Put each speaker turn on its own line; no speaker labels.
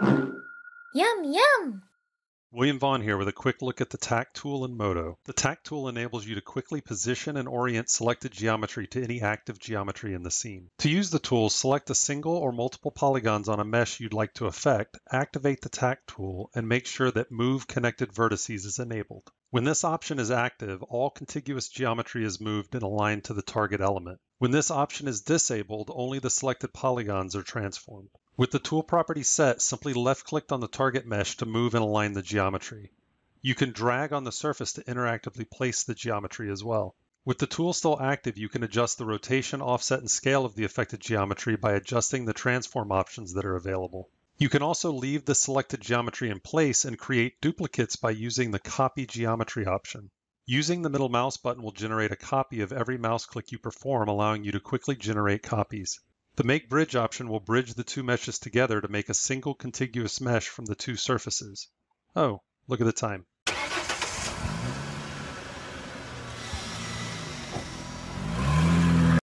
Yum, yum!
William Vaughan here with a quick look at the Tack tool in Modo. The Tack tool enables you to quickly position and orient selected geometry to any active geometry in the scene. To use the tool, select a single or multiple polygons on a mesh you'd like to affect, activate the Tack tool, and make sure that Move Connected Vertices is enabled. When this option is active, all contiguous geometry is moved and aligned to the target element. When this option is disabled, only the selected polygons are transformed. With the tool property set, simply left-click on the target mesh to move and align the geometry. You can drag on the surface to interactively place the geometry as well. With the tool still active, you can adjust the rotation, offset, and scale of the affected geometry by adjusting the transform options that are available. You can also leave the selected geometry in place and create duplicates by using the Copy Geometry option. Using the middle mouse button will generate a copy of every mouse click you perform, allowing you to quickly generate copies. The Make Bridge option will bridge the two meshes together to make a single contiguous mesh from the two surfaces. Oh, look at the time.